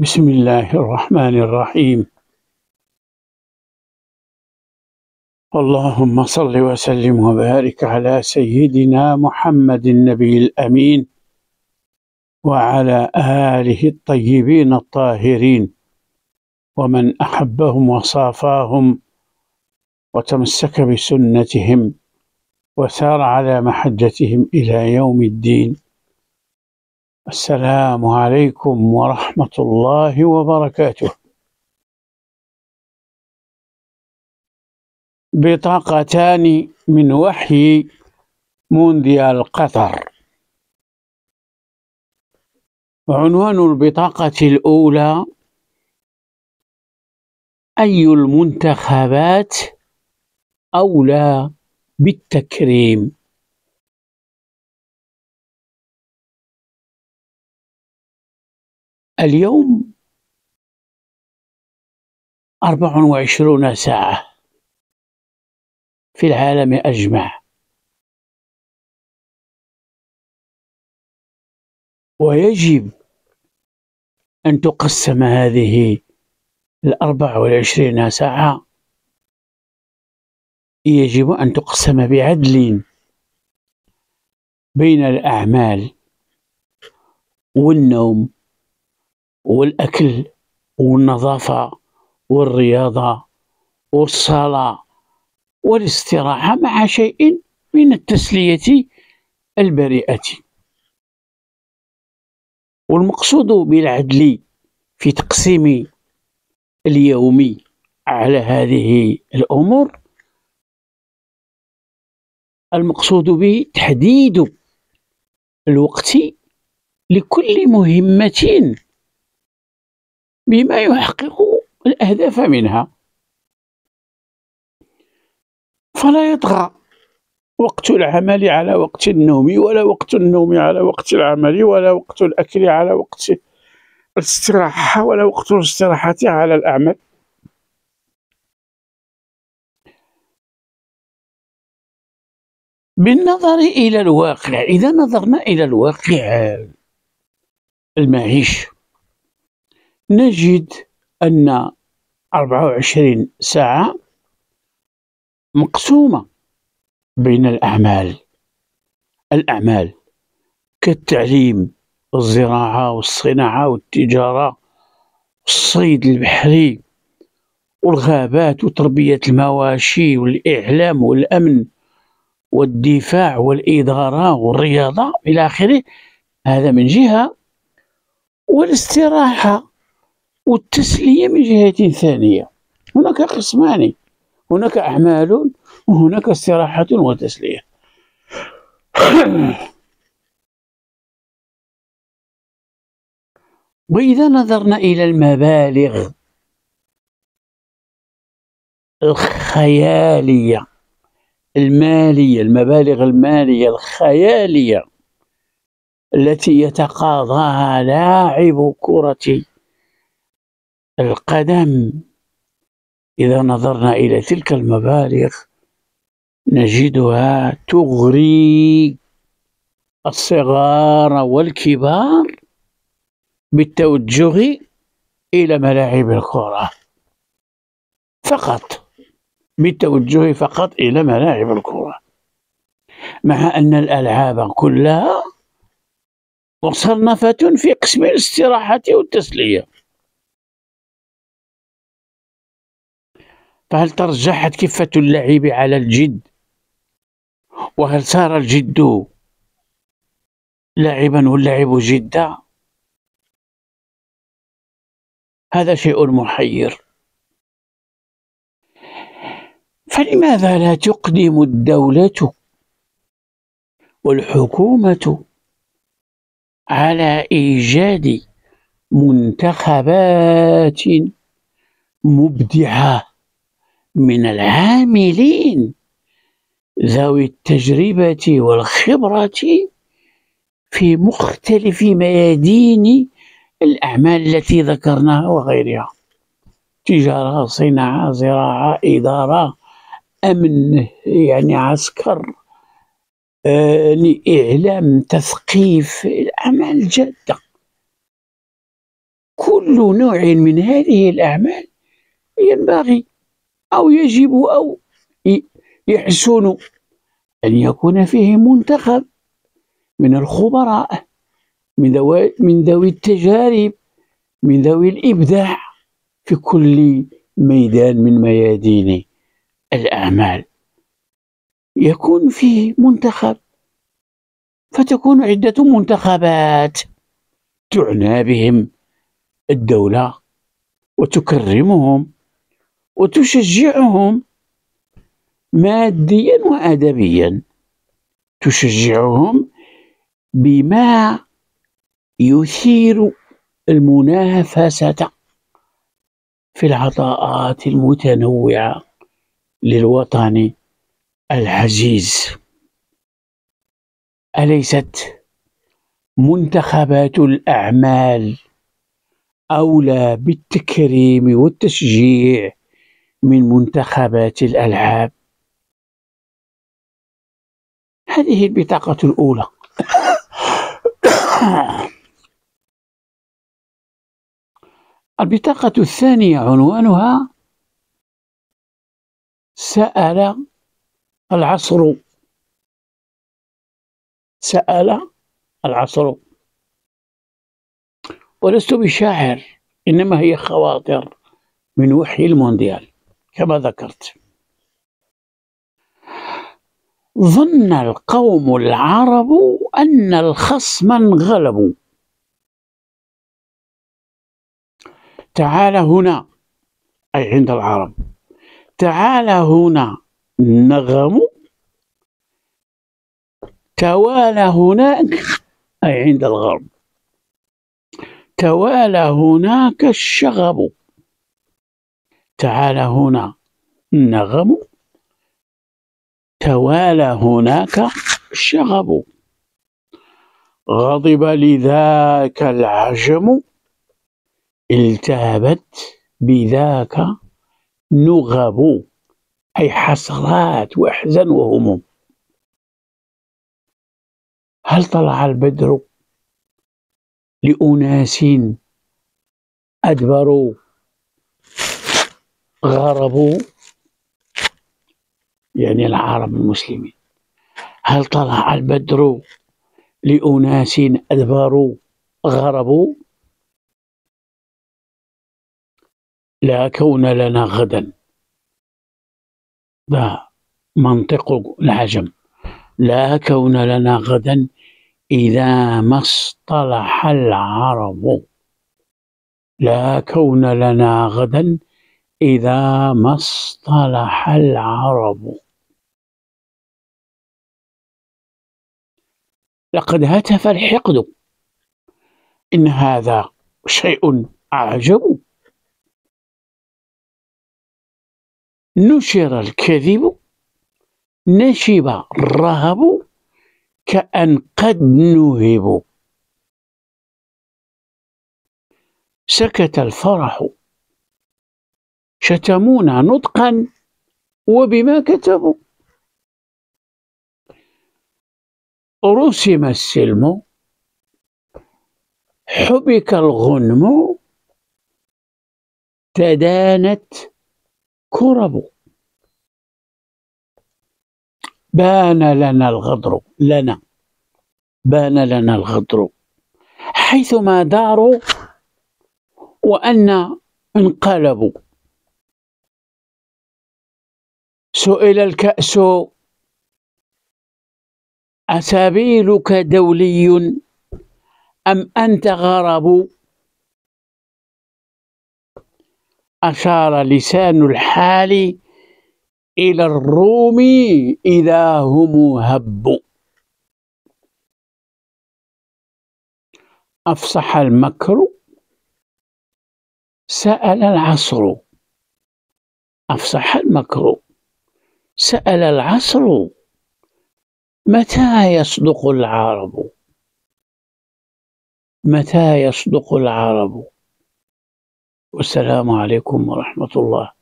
بسم الله الرحمن الرحيم اللهم صل وسلم وبارك على سيدنا محمد النبي الامين وعلى اله الطيبين الطاهرين ومن احبهم وصافاهم وتمسك بسنتهم وسار على محجتهم إلى يوم الدين السلام عليكم ورحمة الله وبركاته. بطاقتان من وحي مونديال قطر. عنوان البطاقة الأولى: أي المنتخبات أولى بالتكريم؟ اليوم أربع وعشرون ساعة في العالم أجمع. ويجب أن تقسم هذه الأربع والعشرين ساعة. يجب أن تقسم بعدل بين الأعمال والنوم. والأكل والنظافة والرياضة والصلاة والاستراحة مع شيء من التسلية البريئة. والمقصود بالعدل في تقسيم اليوم على هذه الأمور المقصود به تحديد الوقت لكل مهمة بما يحقق الأهداف منها. فلا يطغى وقت العمل على وقت النوم ولا وقت النوم على وقت العمل ولا وقت الأكل على وقت الاستراحة ولا وقت الاستراحة على الأعمال. بالنظر إلى الواقع إذا نظرنا إلى الواقع المعيش نجد أن 24 ساعة مقسومة بين الأعمال. الأعمال كالتعليم والزراعة والصناعة والتجارة والصيد البحري والغابات وتربية المواشي والإعلام والأمن والدفاع والإدارة والرياضة إلى آخره. هذا من جهة. والاستراحة. والتسلية من جهة ثانية. هناك قسمان هناك أعمال وهناك استراحة وتسلية. وإذا نظرنا إلى المبالغ الخيالية المالية المبالغ المالية الخيالية التي يتقاضاها لاعب كرة القدم. إذا نظرنا إلى تلك المبالغ نجدها تغري الصغار والكبار بالتوجه إلى ملاعب الكرة. فقط بالتوجه فقط إلى ملاعب الكرة. مع أن الألعاب كلها مصنفة في قسم الاستراحة والتسلية. فهل ترجحت كفة اللعب على الجد؟ وهل صار الجد لاعبا واللعب جدا؟ هذا شيء محير. فلماذا لا تقدم الدولة والحكومة على إيجاد منتخبات مبدعة؟ من العاملين ذوي التجربة والخبرة في مختلف ميادين الأعمال التي ذكرناها وغيرها. تجارة صناعة زراعة إدارة أمن يعني عسكر آه، إعلام تثقيف الأعمال الجادة. كل كل نوع من هذه الأعمال ينبغي أو يجب أو يحسن أن يكون فيه منتخب من الخبراء من ذوي من ذوي التجارب من ذوي الإبداع في كل ميدان من ميادين الأعمال. يكون فيه منتخب فتكون عدة منتخبات تعنى بهم الدولة وتكرمهم وتشجعهم ماديا وأدبيا. تشجعهم بما يثير المنافسة في العطاءات المتنوعة للوطن العزيز. أليست منتخبات الأعمال أولى بالتكريم والتشجيع من منتخبات الألعاب. هذه البطاقة الأولى. البطاقة الثانية عنوانها سأل العصر. سأل العصر. ولست بشاعر إنما هي خواطر من وحي المونديال. كما ذكرت. ظن القوم العرب أن الخصم انغلبوا تعال هنا أي عند العرب. تعال هنا نغم. توالى هناك أي عند الغرب. توالى هناك الشغب. تعال هنا نغم. توالى هناك الشغب غضب لذاك العجم. التهبت بذاك نغب. أي حسرات وأحزان وهموم. هل طلع البدر لأناس أدبروا غربوا يعني العرب المسلمين. هل طلع البدر لأناس أدبروا غربوا؟ لا كون لنا غدا. ذا منطق العجم. لا كون لنا غدا إذا ما اصطلح العرب. لا كون لنا غدا إذا ما اصطلح العرب. لقد هتف الحقد. إن هذا شيء أعجب. نشر الكذب. نشب الرهب. كأن قد نهب سكت الفرح. شتمونا نطقا وبما كتبوا. رسم السلم حبك الغنم تدانت كرب. بان لنا الغدر لنا. بان لنا الغدر. حيثما داروا وأن انقلبوا. سئل الكأس أسابيلك دولي أم أنت غرب؟ أشار لسان الحال إلى الروم إذا هم هبوا أفصح المكر. سأل العصر. أفصح المكر. سأل العصر متى يصدق العرب؟ متى يصدق العرب؟ والسلام عليكم ورحمة الله.